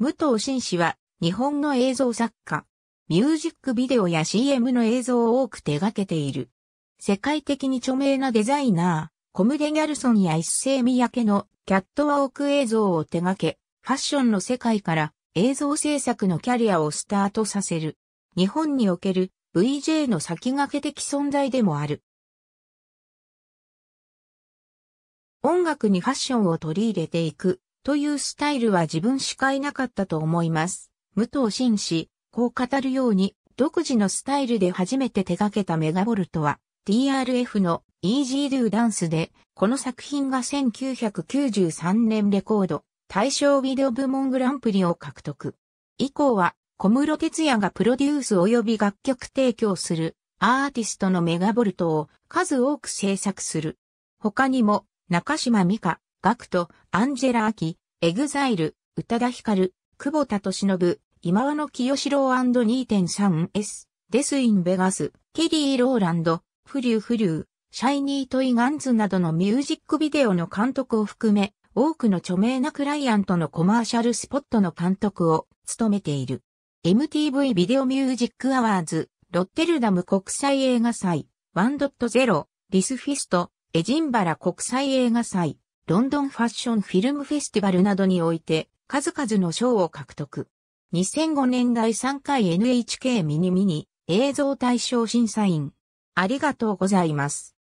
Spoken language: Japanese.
武藤紳士は日本の映像作家。ミュージックビデオや CM の映像を多く手掛けている。世界的に著名なデザイナー、コムデ・ギャルソンや一世三宅のキャットワーク映像を手掛け、ファッションの世界から映像制作のキャリアをスタートさせる。日本における VJ の先駆け的存在でもある。音楽にファッションを取り入れていくというスタイルは自分しかいなかったと思います。武藤紳士、こう語るように、独自のスタイルで初めて手掛けたメガボルトは、TRF の Easy Do Dance で、この作品が1993年レコード、大賞ビデオ部門グランプリを獲得。以降は、小室哲也がプロデュース及び楽曲提供するアーティストのメガボルトを数多く制作する。他にも、中島美嘉、GACKT、アンジェラ・アキ、 EXILE、宇多田ヒカル、久保田利伸、忌野清志郎 & 2・3'S、Death in Vegas、ケリー・ローランド、 Frou Frou、Shiny Toy Guns などのミュージックビデオの監督を含め、多くの著名なクライアントのコマーシャルスポットの監督を務めている。MTV ビデオミュージックアワード、ロッテルダム国際映画祭、1.0、リスフィスト、エジンバラ国際映画祭、ロンドンファッションフィルムフェスティバルなどにおいて数々の賞を獲得。2005年第3回 NHK ミニミニ映像大賞審査員。ありがとうございます。